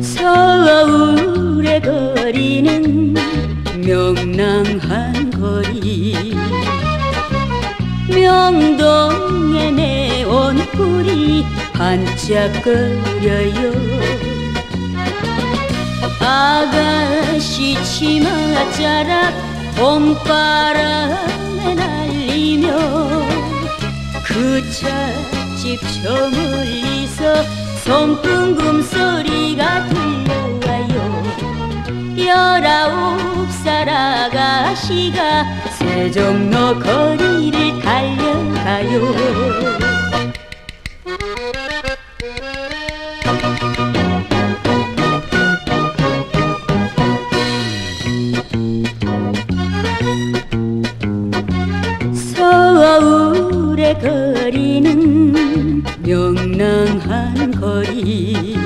서울의 거리는 명랑한 거리. 명동의 네온불이 반짝거려요. 아가 씨 치마자락 봄바람에 날리며 그 차집 저 멀리서 손풍금 소리가 들려와요. 열아홉 살 아가씨가 세종로 거리를 달려가요 거리는 명랑한 거리.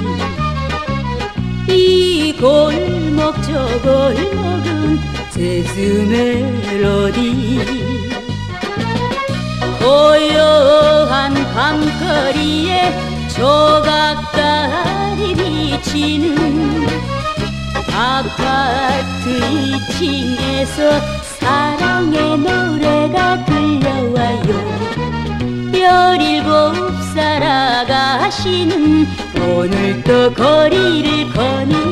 이 골목 저 골목은 재즈 멜로디. 고요한 밤거리에 조각달이 비치는 아파트 2층에서 사랑의 노 아가씨는 오늘도 거리를 거닐어요